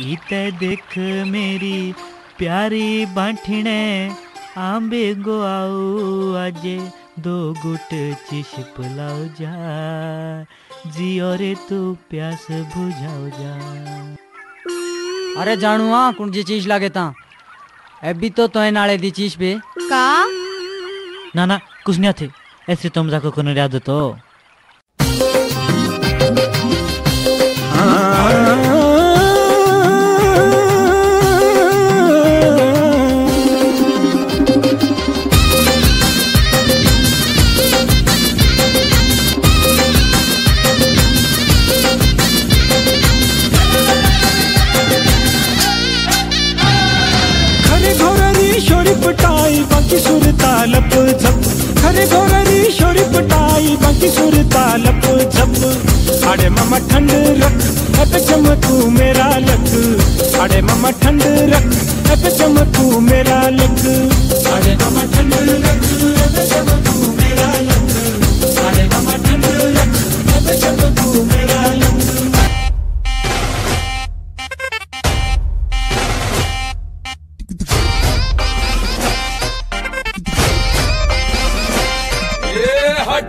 इते देख मेरी प्यारी बांठने आंबे गो आओ आजे दो गुट चिश पुलाओ जा जियो रे तू प्यास बुझाओ जा। अरे जाणू हाँ कुण जी चीज़ लागे ता? अभी तो तोय नाले दी चीज़ पे का? ना ना कुछ नहीं थे ऐसे तुम जाको कोनो याद तो पटाई बाकी सुर तालप जप खरे घोररी शोरी पटाई, बाकी सुर तालप जप अरे मामा ठंड रख अब चम तू मेरा लक। अरे मामा ठंड रख अब चम तू मेरा लक। अरे ममा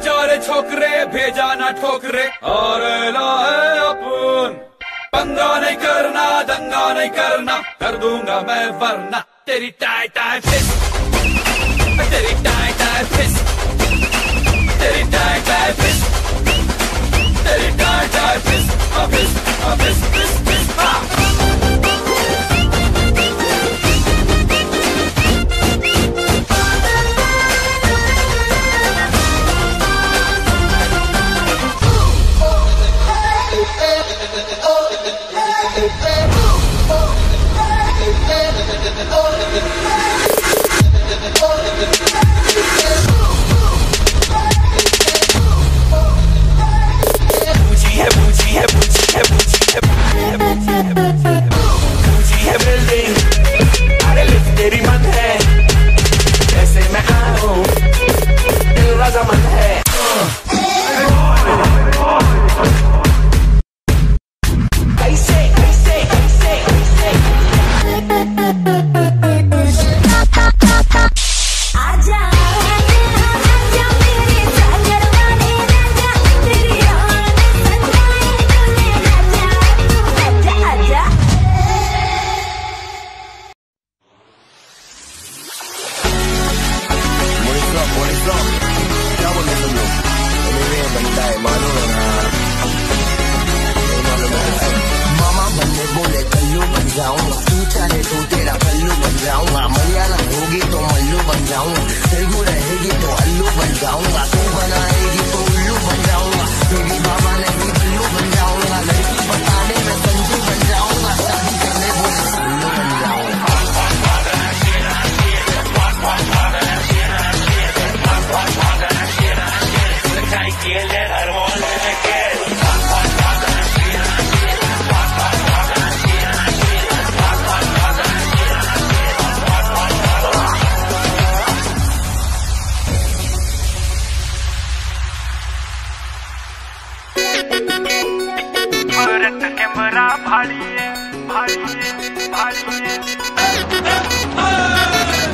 हजारे छोकरे, भेजा ना ठोकरे। और अपन। पंगा नहीं करना, दंगा नहीं करना। कर दूँगा मैं वरना। तेरी टाई टाई फिस। तेरी टाई टाई फिस। तेरी टाई टाई फिस। तेरी टाई टाई फिस। फिस फिस फिस Oh, क्या बोले तुम लोग मामा बनने बोले कल्लू बन जाऊँगा तू चाहे तो तेरा कल्लू बन जाऊँगा मलयालम होगी तो मल्लू बन जाऊँगा तेलुगु रहेगी तो अल्लू बन जाऊँगा तू बनाएगी तो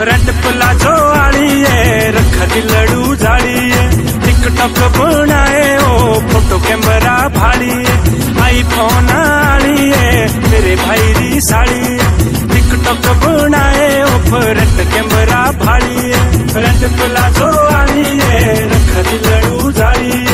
रेड प्लाजो वाली है रख लड़ू जाली है टिकटॉक बनाए, ओ फ़ोटो कैमरा भाड़ी है आईफोन वाली है मेरे भाई री साड़ी है टिकटॉक बनाए, ओ फ्रंट कैमरा भाड़ी है रेड प्लाजो वाली है रख लड़ू जाली है